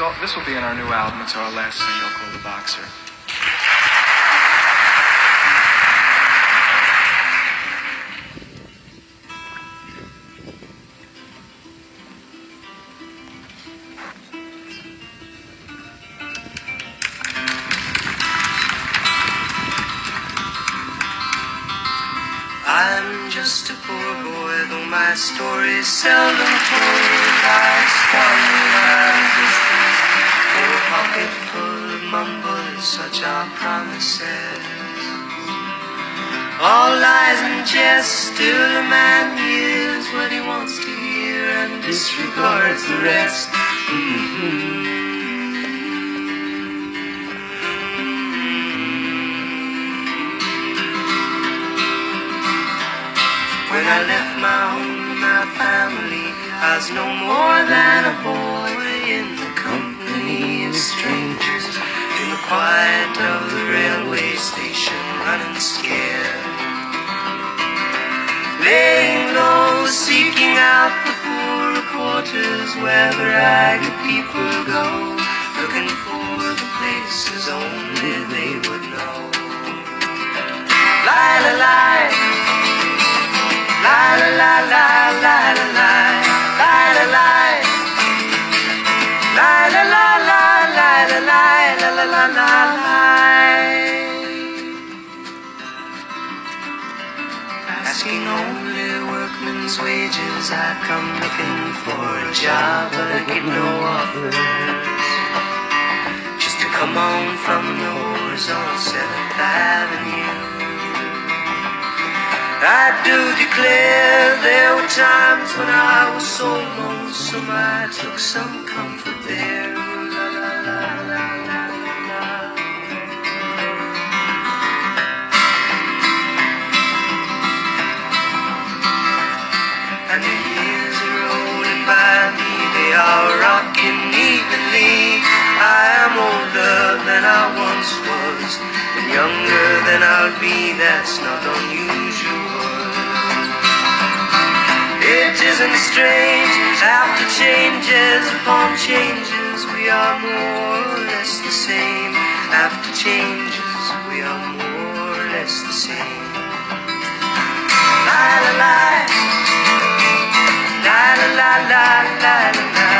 So this will be in our new album. It's our last single called The Boxer. I'm just a poor boy, though my story's seldom told. I for a pocket full of mumbles, such are promises. All lies and jest, still a man hears what he wants to hear and disregards the rest. Mm-hmm. When I left my home and my family, I was no more than a boy in the company of strangers. In the quiet of the railway station, running scared. Laying low, seeking out the poorer quarters where the ragged people go. Looking for the places only Asking only workman's wages, I come looking for a job, but I get no offers. Just to come on from the wars on Seventh Avenue. I do declare there were times when I was so lonesome I took some comfort there. And the years are rolling by me, they are rocking evenly. I am older than I once was, and younger than I'll be, that's not unusual. It isn't strange, after changes upon changes, we are more or less the same. After changes, we are more or less the same. La. La la la la la la la la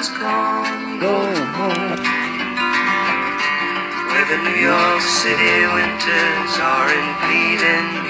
I was gone, gone home. Where the New York City winters are in bleeding me